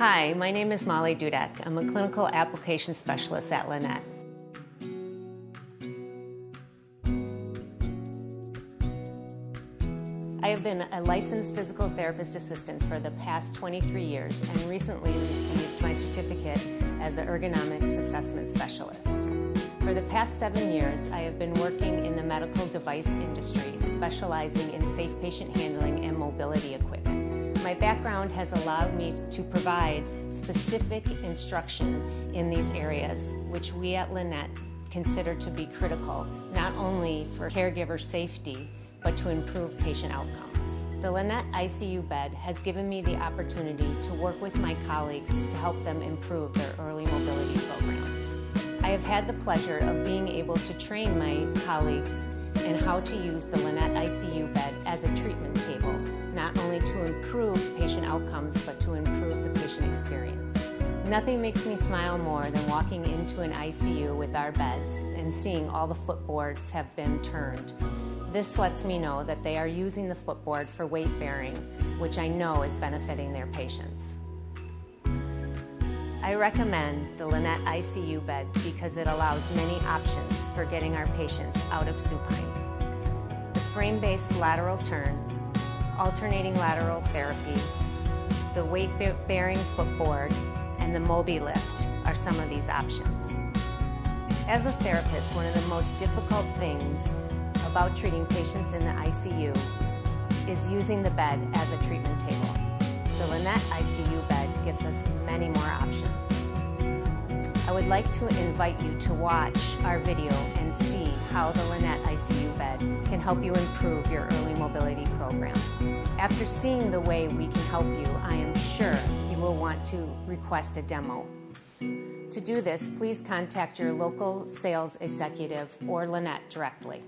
Hi, my name is Molly Dudek. I'm a clinical application specialist at Linet. I have been a licensed physical therapist assistant for the past 23 years and recently received my certificate as an ergonomics assessment specialist. For the past seven years, I have been working in the medical device industry, specializing in safe patient handling and mobility equipment. My background has allowed me to provide specific instruction in these areas, which we at Linet consider to be critical, not only for caregiver safety, but to improve patient outcomes. The Linet ICU bed has given me the opportunity to work with my colleagues to help them improve their early mobility programs. I have had the pleasure of being able to train my colleagues in how to use the Linet ICU bed as a treatment table, Nothing makes me smile more than walking into an ICU with our beds and seeing all the footboards have been turned this lets me know that they are using the footboard for weight bearing, which I know is benefiting their patients. I recommend the Linet ICU bed because it allows many options for getting our patients out of supine. The frame-based lateral turn, alternating lateral therapy, the weight-bearing footboard, and the Mobi lift are some of these options. As a therapist, one of the most difficult things about treating patients in the ICU is using the bed as a treatment table. The Linet ICU bed gives us many more options. I would like to invite you to watch our video and see how the Linet ICU bed can help you improve your early mobility program. After seeing the way we can help you, I am sure you will want to request a demo. To do this, please contact your local sales executive or Linet directly.